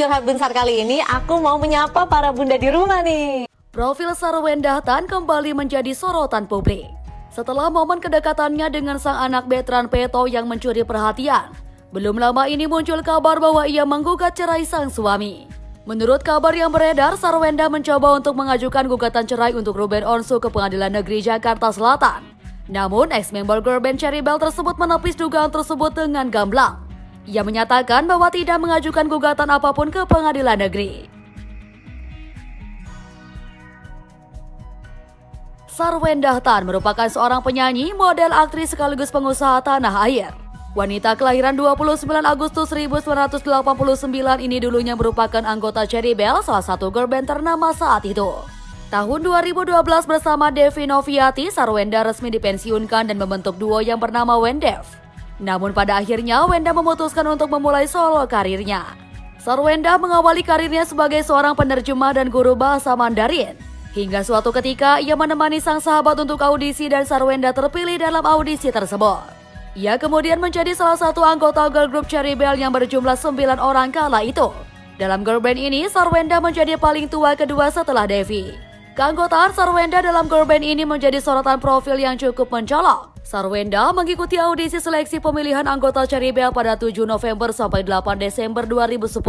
curhat besar kali ini aku mau menyapa para bunda di rumah nih. Profil Sarwenda Tan kembali menjadi sorotan publik. Setelah momen kedekatannya dengan sang anak Betran Peto yang mencuri perhatian, belum lama ini muncul kabar bahwa ia menggugat cerai sang suami. Menurut kabar yang beredar, Sarwenda mencoba untuk mengajukan gugatan cerai untuk Ruben Onsu ke Pengadilan Negeri Jakarta Selatan. Namun, ex-member girl band Cherry Bell tersebut menepis dugaan tersebut dengan gamblang. Ia menyatakan bahwa tidak mengajukan gugatan apa pun ke pengadilan negeri. Sarwenda Tan merupakan seorang penyanyi, model, aktris sekaligus pengusaha tanah air. Wanita kelahiran 29 Agustus 1989 ini dulunya merupakan anggota Cherry Bell, salah satu girl band ternama saat itu. Tahun 2012 bersama Devi Noviati, Sarwenda resmi dipensiunkan dan membentuk duo yang bernama Wendev. Namun pada akhirnya Wenda memutuskan untuk memulai solo karirnya. Sarwenda mengawali karirnya sebagai seorang penerjemah dan guru bahasa Mandarin. Hingga suatu ketika ia menemani sang sahabat untuk audisi dan Sarwenda terpilih dalam audisi tersebut. Ia kemudian menjadi salah satu anggota girl group Cherry Bell yang berjumlah 9 orang kala itu. Dalam girl band ini, Sarwenda menjadi paling tua kedua setelah Devi. Keanggotaan Sarwenda dalam girl band ini menjadi sorotan profil yang cukup mencolok. Sarwenda mengikuti audisi seleksi pemilihan anggota Cherry Bell pada 7 November sampai 8 Desember 2010.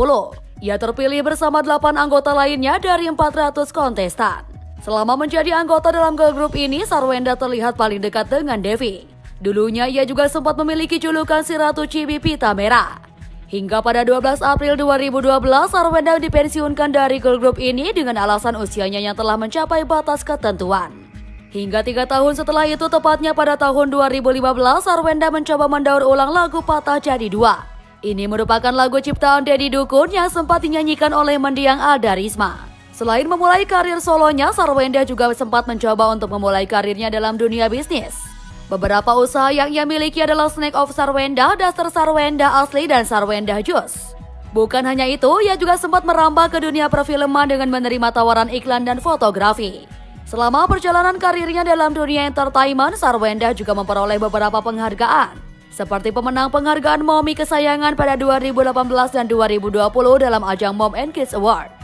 Ia terpilih bersama 8 anggota lainnya dari 400 kontestan. Selama menjadi anggota dalam girl group ini, Sarwenda terlihat paling dekat dengan Devi. Dulunya ia juga sempat memiliki julukan si Ratu Cibi Pita Merah. Hingga pada 12 April 2012, Sarwenda dipensiunkan dari girl group ini dengan alasan usianya yang telah mencapai batas ketentuan. Hingga tiga tahun setelah itu, tepatnya pada tahun 2015, Sarwenda mencoba mendaur ulang lagu Patah Jadi Dua. Ini merupakan lagu ciptaan Dedi Dukun yang sempat dinyanyikan oleh mendiang Alda Risma. Selain memulai karir solonya, Sarwenda juga sempat mencoba untuk memulai karirnya dalam dunia bisnis. Beberapa usaha yang ia miliki adalah Snack of Sarwenda, Dasar Sarwenda Asli, dan Sarwenda Juice. Bukan hanya itu, ia juga sempat merambah ke dunia perfilman dengan menerima tawaran iklan dan fotografi. Selama perjalanan karirnya dalam dunia entertainment, Sarwenda juga memperoleh beberapa penghargaan, seperti pemenang penghargaan Mommy kesayangan pada 2018 dan 2020 dalam ajang Mom and Kids Award.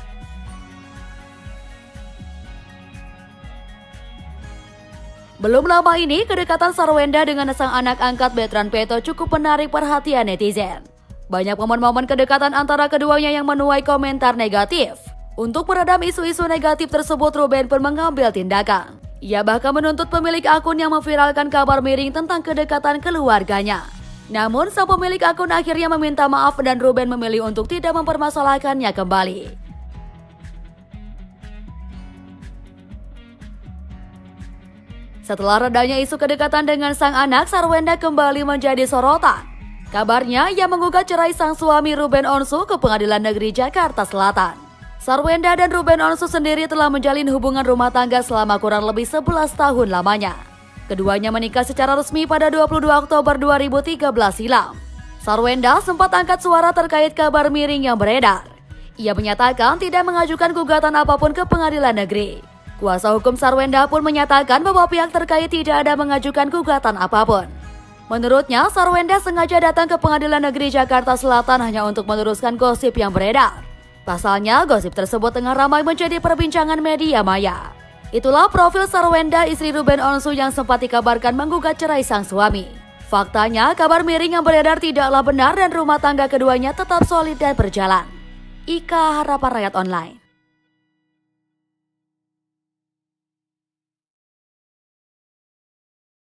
Belum lama ini, kedekatan Sarwenda dengan sang anak angkat Betran Peto cukup menarik perhatian netizen. Banyak momen-momen kedekatan antara keduanya yang menuai komentar negatif. Untuk meredam isu-isu negatif tersebut, Ruben pun mengambil tindakan. Ia bahkan menuntut pemilik akun yang memviralkan kabar miring tentang kedekatan keluarganya. Namun, sang pemilik akun akhirnya meminta maaf dan Ruben memilih untuk tidak mempermasalahkannya kembali. Setelah redanya isu kedekatan dengan sang anak, Sarwenda kembali menjadi sorotan. Kabarnya, ia menggugat cerai sang suami Ruben Onsu ke Pengadilan Negeri Jakarta Selatan. Sarwenda dan Ruben Onsu sendiri telah menjalin hubungan rumah tangga selama kurang lebih 11 tahun lamanya. Keduanya menikah secara resmi pada 22 Oktober 2013 silam. Sarwenda sempat angkat suara terkait kabar miring yang beredar. Ia menyatakan tidak mengajukan gugatan apa pun ke pengadilan negeri. Kuasa hukum Sarwenda pun menyatakan bahwa pihak terkait tidak ada mengajukan gugatan apa pun. Menurutnya, Sarwenda sengaja datang ke Pengadilan Negeri Jakarta Selatan hanya untuk meneruskan gosip yang beredar. Pasalnya, gosip tersebut tengah ramai menjadi perbincangan media maya. Itulah profil Sarwenda, istri Ruben Onsu yang sempat dikabarkan menggugat cerai sang suami. Faktanya, kabar miring yang beredar tidaklah benar dan rumah tangga keduanya tetap solid dan berjalan. Ika Harapan Rakyat Online